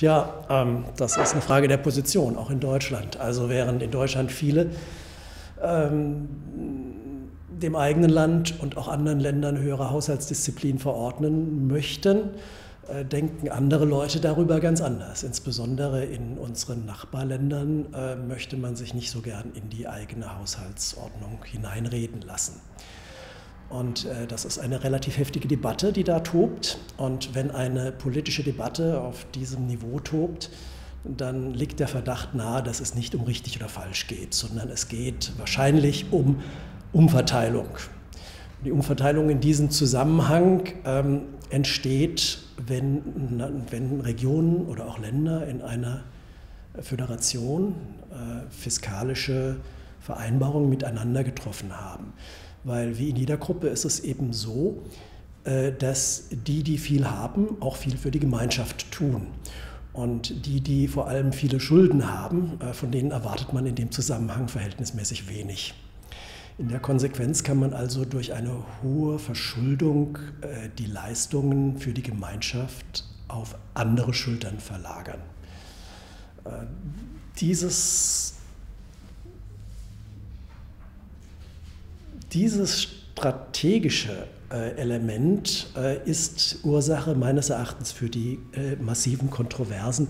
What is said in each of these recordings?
Ja, ähm, das ist eine Frage der Position, auch in Deutschland. Also während in Deutschland viele ähm, dem eigenen Land und auch anderen Ländern höhere Haushaltsdisziplin verordnen möchten, äh, denken andere Leute darüber ganz anders. Insbesondere in unseren Nachbarländern äh, möchte man sich nicht so gern in die eigene Haushaltsordnung hineinreden lassen. Und äh, das ist eine relativ heftige Debatte, die da tobt. Und wenn eine politische Debatte auf diesem Niveau tobt, dann liegt der Verdacht nahe, dass es nicht um richtig oder falsch geht, sondern es geht wahrscheinlich um Umverteilung. Die Umverteilung in diesem Zusammenhang ähm, entsteht, wenn, wenn Regionen oder auch Länder in einer Föderation äh, fiskalische Vereinbarungen miteinander getroffen haben. Weil wie in jeder Gruppe ist es eben so, äh, dass die, die viel haben, auch viel für die Gemeinschaft tun. Und die, die vor allem viele Schulden haben, äh, von denen erwartet man in dem Zusammenhang verhältnismäßig wenig. In der Konsequenz kann man also durch eine hohe Verschuldung äh, die Leistungen für die Gemeinschaft auf andere Schultern verlagern. Dieses, dieses strategische äh, Element äh, ist Ursache meines Erachtens für die äh, massiven Kontroversen,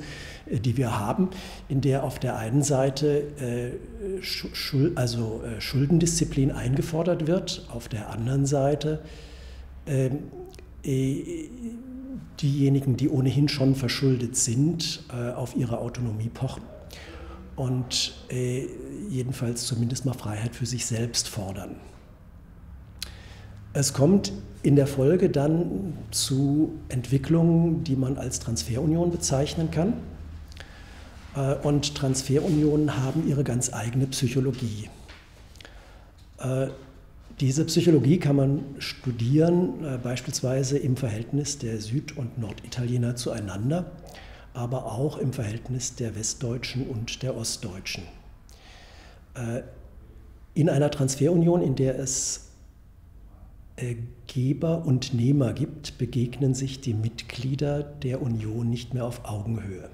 die wir haben, in der auf der einen Seite also Schuldendisziplin eingefordert wird, auf der anderen Seite ähm, diejenigen, die ohnehin schon verschuldet sind, auf ihre Autonomie pochen und jedenfalls zumindest mal Freiheit für sich selbst fordern. Es kommt in der Folge dann zu Entwicklungen, die man als Transferunion bezeichnen kann. Äh, und Transferunionen haben ihre ganz eigene Psychologie. Äh, diese Psychologie kann man studieren, äh, beispielsweise im Verhältnis der Süd- und Norditaliener zueinander, aber auch im Verhältnis der Westdeutschen und der Ostdeutschen. In einer Transferunion, in der es Geber und Nehmer gibt, begegnen sich die Mitglieder der Union nicht mehr auf Augenhöhe.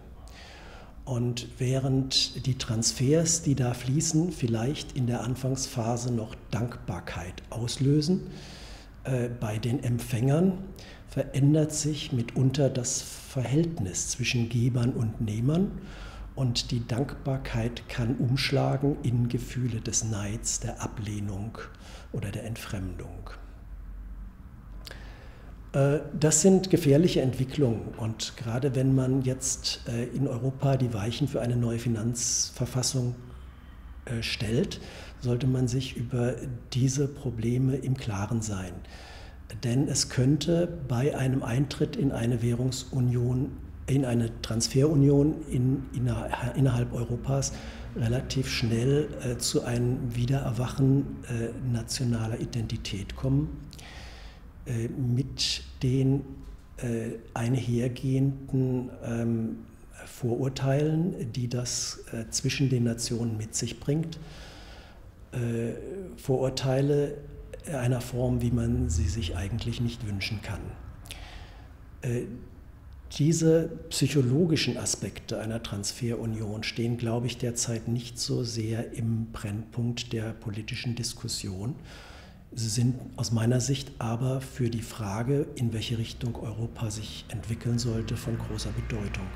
Und während die Transfers, die da fließen, vielleicht in der Anfangsphase noch Dankbarkeit auslösen, äh, bei den Empfängern verändert sich mitunter das Verhältnis zwischen Gebern und Nehmern und die Dankbarkeit kann umschlagen in Gefühle des Neids, der Ablehnung oder der Entfremdung. Äh, das sind gefährliche Entwicklungen und gerade wenn man jetzt äh, in Europa die Weichen für eine neue Finanzverfassung äh, stellt, sollte man sich über diese Probleme im Klaren sein. Denn es könnte bei einem Eintritt in eine Währungsunion, in eine Transferunion in, innerhalb Europas relativ schnell zu einem Wiedererwachen nationaler Identität kommen äh, mit den äh, einhergehenden ähm, Vorurteilen, die das äh, zwischen den Nationen mit sich bringt. Vorurteile einer Form, wie man sie sich eigentlich nicht wünschen kann. Diese psychologischen Aspekte einer Transferunion stehen, glaube ich, derzeit nicht so sehr im Brennpunkt der politischen Diskussion, Sie sind aus meiner Sicht aber für die Frage, in welche Richtung Europa sich entwickeln sollte, von großer Bedeutung.